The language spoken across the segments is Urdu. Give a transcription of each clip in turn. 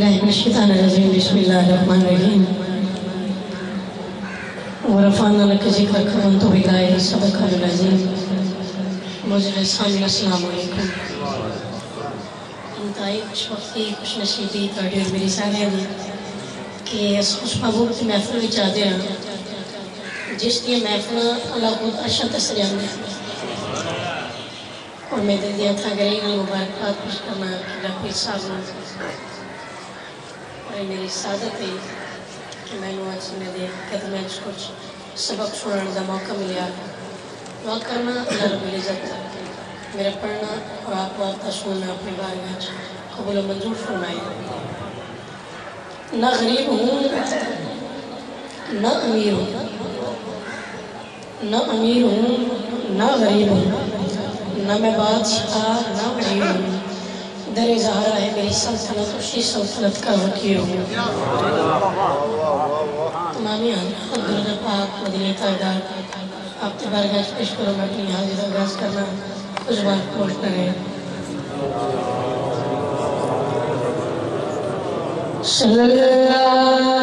الله بسم الرحمن ورفعنا لك وانت صدق مجھے سامنے السلام علیکم. انتہائی خوش وقتی خوش نصیبی اور میری سارے کہ اس خوش محبوب کی محفل چاہتے ہیں۔ جس کی محفل اللہ کو ارشا اچھا تسلیان دے اور میں دل دیا تھا گرے گا مبارکات خوش کرنا کہ رفیل صاحب۔ اور میری سعادت ہے کہ میں نے آج سنے دے کہ میں کچھ سبق سننے کا موقع ملیا دعا کرنا اللہ رب العزت میرا پڑھنا اور آپ کو آپ کا سننا اپنے بارے میں قبول و منظور فرمائے نہ غریب ہوں نہ امیر ہوں نہ امیر ہوں نہ غریب ہوں نہ میں بادشاہ نہ غریب ہوں در زہرا ہے، میری سلطنت اسی سلطنت کا وکیر ہوں تمامی حضرت پاک، مدینہ تاجدار آپ کے بارگاہ پیش کرو میں اپنی حاضر آغاز کرنا کچھ بات پوچھ کریں صلی اللہ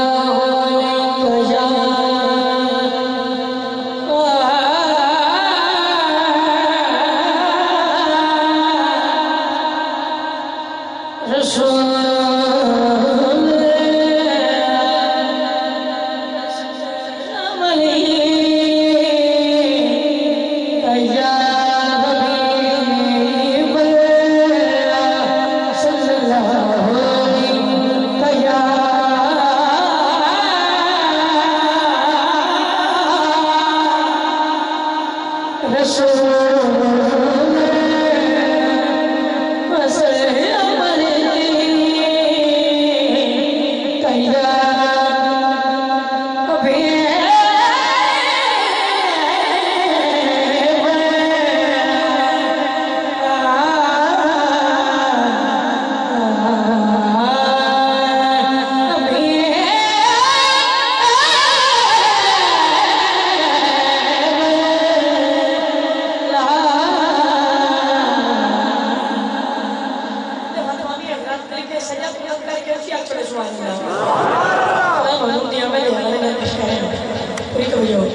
Mamma, non ti vedere, perché ricoglione.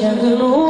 جگنو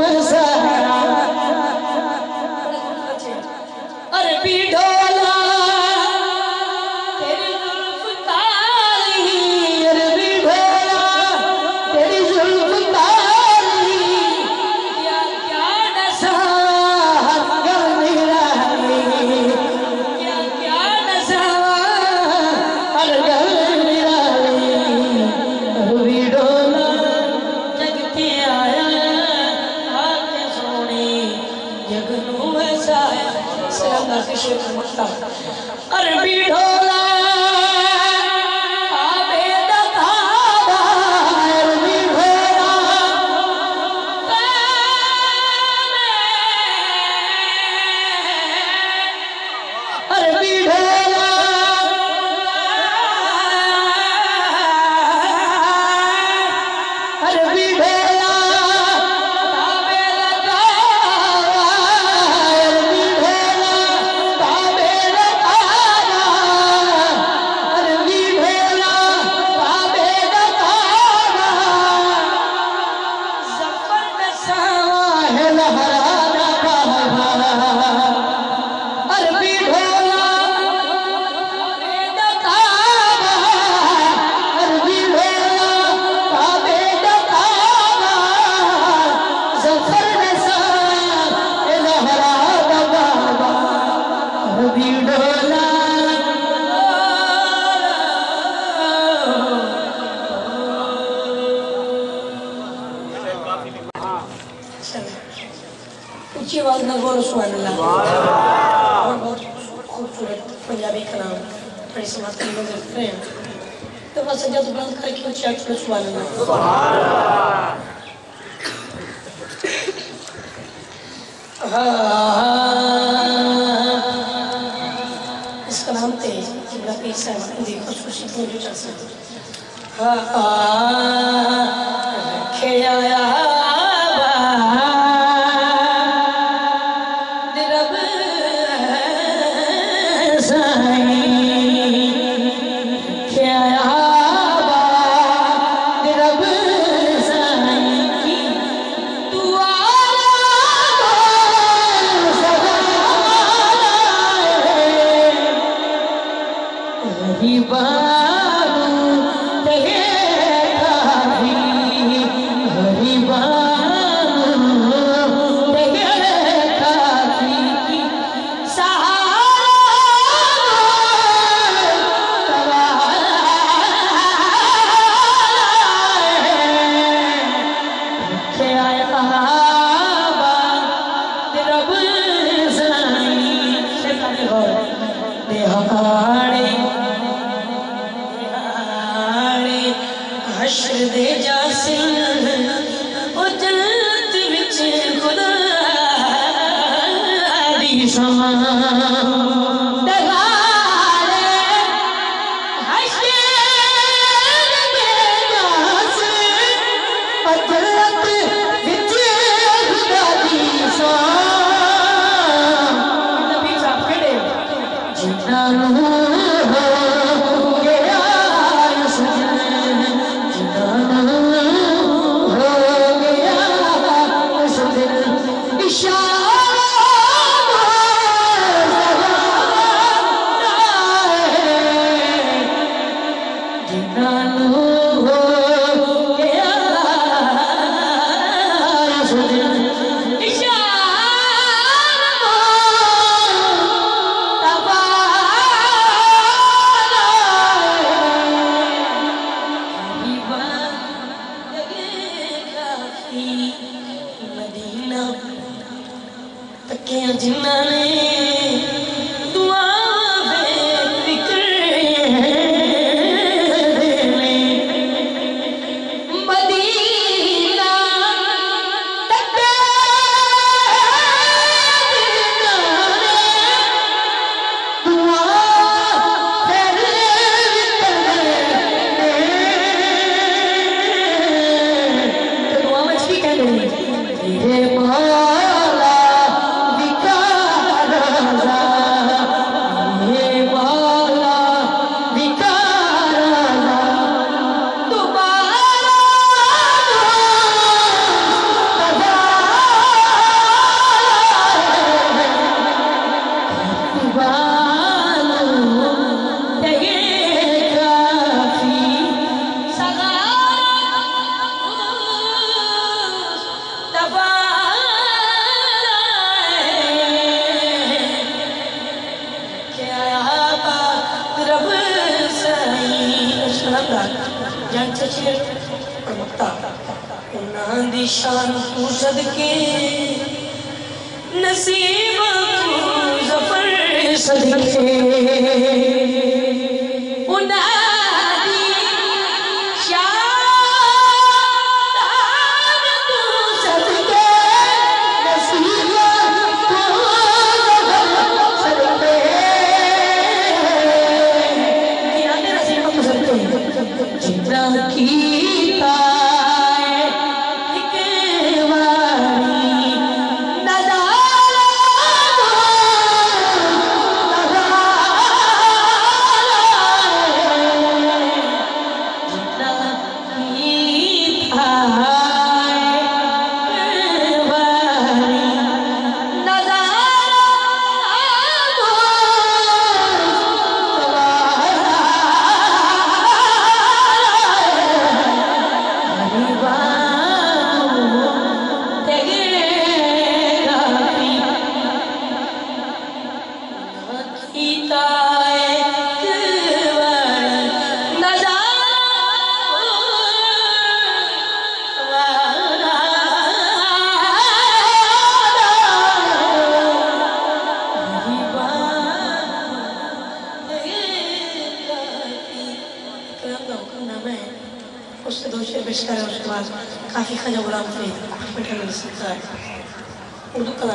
пресса на три года френк. Eu vou acender o branco cara que eu tinha que Ah! Ah! Ah! Ah! Ah! Ah! Ah! Ah! Ah! Ah! Ah! Ah! Ah! Ah! Ah! Ah من دوکنامه اش دوسر بیشتر از دوام کافی خنجر ولت میده کافی برای من استفاده اگر کلا.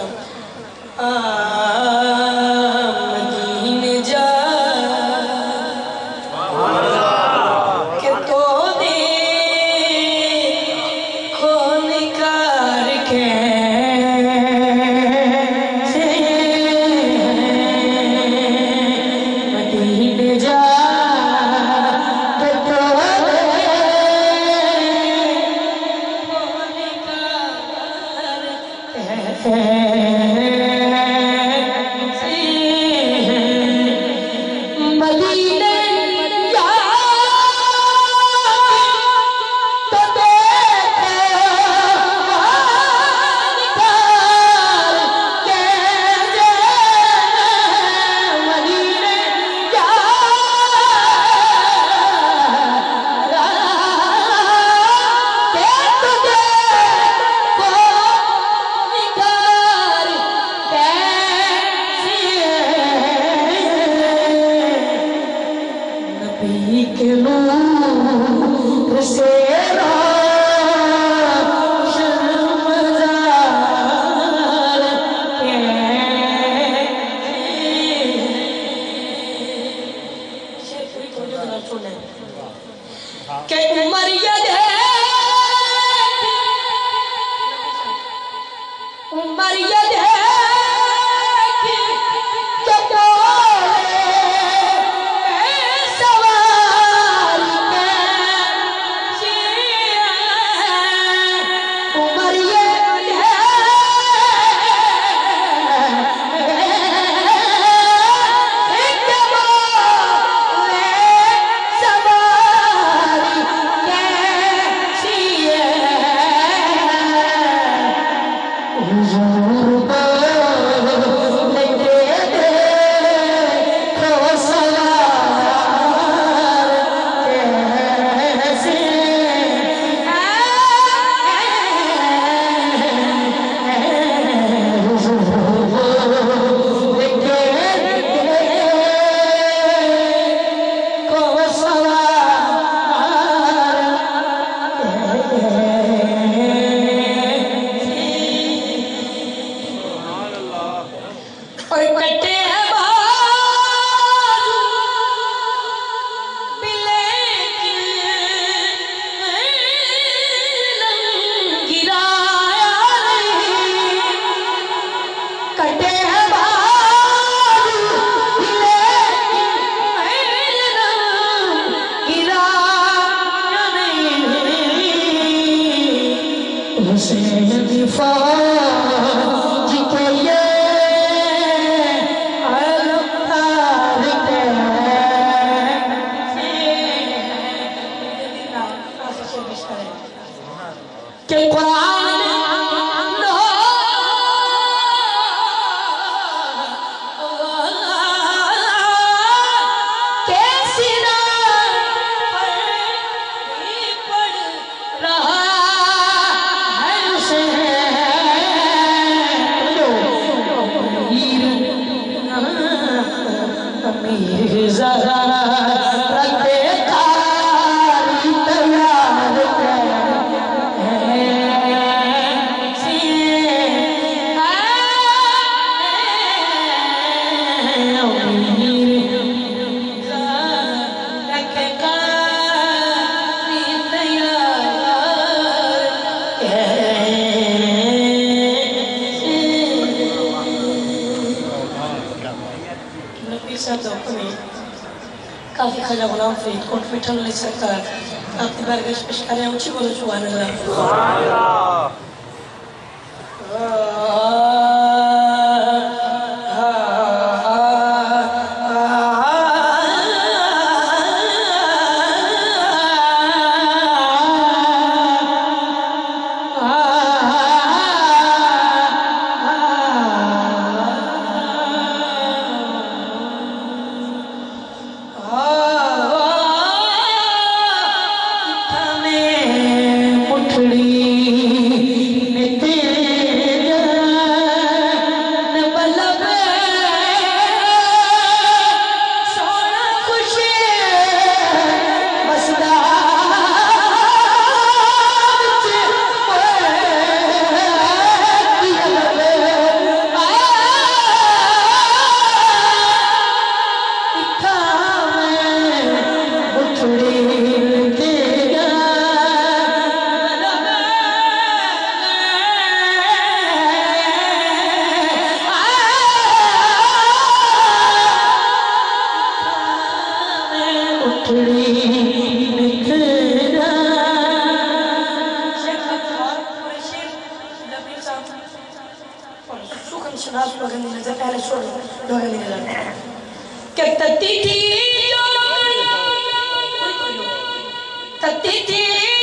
você Θέλω να σα πω ότι δεν είμαι σίγουρο ότι. Los elegantes. Tatiti, tatiti.